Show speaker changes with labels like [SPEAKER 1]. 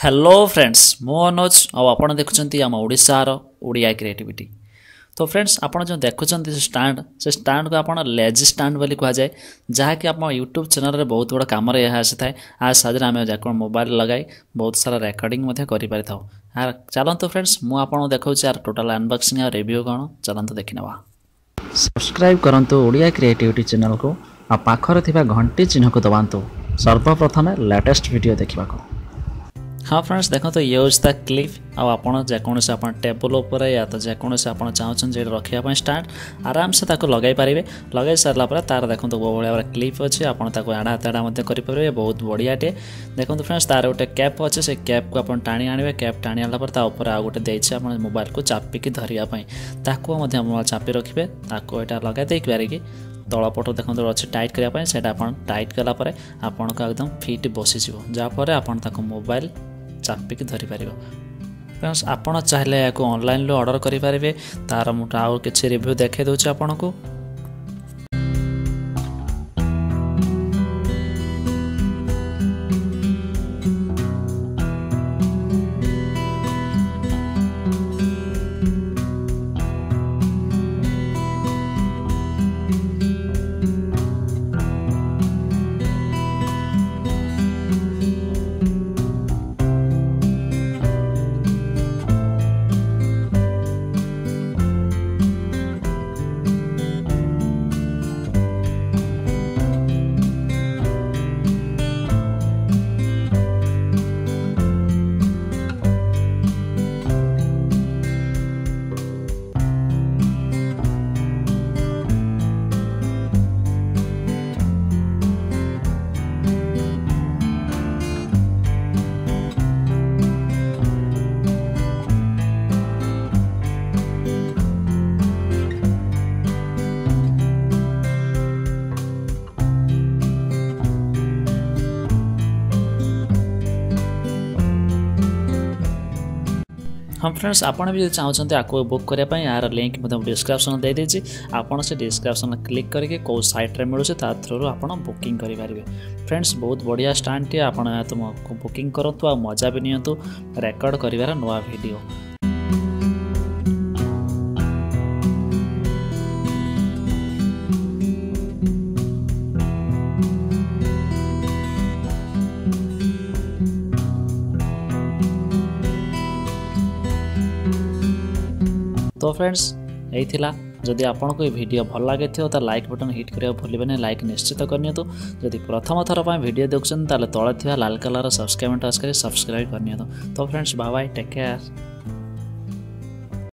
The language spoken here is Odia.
[SPEAKER 1] ହ୍ୟାଲୋ ଫ୍ରେଣ୍ଡସ୍ ମୁଁ ଅନୁଜ ଆଉ ଆପଣ ଦେଖୁଛନ୍ତି ଆମ ଓଡ଼ିଶାର ଓଡ଼ିଆ କ୍ରିଏଟିଭିଟି ତ ଫ୍ରେଣ୍ଡସ୍ ଆପଣ ଯେଉଁ ଦେଖୁଛନ୍ତି ସେ ଷ୍ଟାଣ୍ଡ ସେ ଷ୍ଟାଣ୍ଡକୁ ଆପଣ ଲେଜି ଷ୍ଟାଣ୍ଡ ବୋଲି କୁହାଯାଏ ଯାହାକି ଆମ ୟୁଟ୍ୟୁବ୍ ଚ୍ୟାନେଲରେ ବହୁତ ବଡ଼ କାମରେ ଏହା ଆସିଥାଏ। ଆ ସାହାଯ୍ୟରେ ଆମେ ଯାକ ମୋବାଇଲ ଲଗାଇ ବହୁତ ସାରା ରେକର୍ଡ଼ିଂ ମଧ୍ୟ କରିପାରିଥାଉ। ଆ ଚାଲନ୍ତୁ ଫ୍ରେଣ୍ଡସ୍ ମୁଁ ଆପଣଙ୍କୁ ଦେଖାଉଛି ଆର ଟୋଟାଲ୍ ଅନବକ୍ସିଂ ଆଉ ରିଭ୍ୟୁ କ'ଣ ଚାଲନ୍ତୁ ଦେଖିନେବା ସବସ୍କ୍ରାଇବ୍ କରନ୍ତୁ ଓଡ଼ିଆ କ୍ରିଏଟିଭିଟି ଚ୍ୟାନେଲକୁ ଆଉ ପାଖରେ ଥିବା ଘଣ୍ଟି ଚିହ୍ନକୁ ଦବାନ୍ତୁ। ସର୍ବପ୍ରଥମେ ଲାଟେଷ୍ଟ ଭିଡ଼ିଓ ଦେଖିବାକୁ। ହଁ ଫ୍ରେଣ୍ଡସ୍ ଦେଖନ୍ତୁ ଇଏ ହେଉଛି ତା କ୍ଲିପ୍ ଆଉ ଆପଣ ଯେକୌଣସି ଆପଣ ଟେବୁଲ୍ ଉପରେ ୟା ତ ଯେକୌଣସି ଆପଣ ଚାହୁଁଛନ୍ତି ସେଇଠି ରଖିବା ପାଇଁ ଷ୍ଟାଣ୍ଡ ଆରାମସେ ତାକୁ ଲଗାଇ ପାରିବେ ଲଗାଇ ସାରିଲା ପରେ ତାର ଦେଖନ୍ତୁ ବହୁ ଭଳିଆ ଭାବରେ କ୍ଲିପ୍ ଅଛି ଆପଣ ତାକୁ ଆଡ଼ା ତେଡ଼ା ମଧ୍ୟ କରିପାରିବେ ବହୁତ ବଢ଼ିଆଟିଏ ଦେଖନ୍ତୁ ଫ୍ରେଣ୍ଡସ୍ ତାର ଗୋଟେ କ୍ୟାପ୍ ଅଛି ସେ କ୍ୟାପ୍କୁ ଆପଣ ଟାଣି ଆଣିବେ କ୍ୟାପ୍ ଟାଣି ଆଣିଲା ପରେ ତା ଉପରେ ଆଉ ଗୋଟେ ଦେଇଛି ଆପଣ ମୋବାଇଲକୁ ଚାପିକି ଧରିବା ପାଇଁ ତାକୁ ମଧ୍ୟ ମୋବାଇଲ ଚାପି ରଖିବେ ତାକୁ ଏଇଟା ଲଗାଇ ଦେଇକି ପାରିକି ତଳ ପଟ ଦେଖନ୍ତୁ ଅଛି ଟାଇଟ୍ କରିବା ପାଇଁ ସେଇଟା ଆପଣ ଟାଇଟ୍ କଲା ପରେ ଆପଣଙ୍କୁ ଏକଦମ ଫିଟ୍ ବସିଯିବ ଯାହାଫଳରେ ଆପଣ ତାକୁ ମୋବାଇଲ ଚାପିକି ଧରିପାରିବ। ଫ୍ରେଣ୍ଡସ୍ ଆପଣ ଚାହିଁଲେ ଏହାକୁ ଅନଲାଇନ୍ରୁ ଅର୍ଡ଼ର କରିପାରିବେ। ତା'ର ମୁଁ ଆଉ କିଛି ରିଭ୍ୟୁ ଦେଖାଇ ଦେଉଛି ଆପଣଙ୍କୁ। ହଁ ଫ୍ରେଣ୍ଡସ୍ ଆପଣ ବି ଯଦି ଚାହୁଁଛନ୍ତି ଆକୁ ବୁକ୍ କରିବା ପାଇଁ ଏହାର ଲିଙ୍କ୍ ମଧ୍ୟ ଡିସ୍କ୍ରିପ୍ସନ୍ ଦେଇଦେଇଛି ଆପଣ ସେ ଡିସ୍କ୍ରିପ୍ସନ୍ କ୍ଲିକ୍ କରିକି କେଉଁ ସାଇଟ୍ରେ ମିଳୁଛି ତା ଥ୍ରୁରୁ ଆପଣ ବୁକିଂ କରିପାରିବେ ଫ୍ରେଣ୍ଡସ୍ ବହୁତ ବଢ଼ିଆ ଷ୍ଟାଣ୍ଡଟିଏ ଆପଣ ତୁମକୁ ବୁକିଂ କରନ୍ତୁ ଆଉ ମଜା ବି ନିଅନ୍ତୁ ରେକର୍ଡ଼ କରିବାର ନୂଆ ଭିଡ଼ିଓ तो फ्रेंड्स यही जदि आपको ये भिड भल लगे तो लाइक बटन हिट करा भूलें लाइक निश्चित करनी जदि प्रथम थरपाई भिड देखुं तले तले लाल कलर सब्सक्राइब टास्क सब्सक्राइब करनी तो friends bye bye take care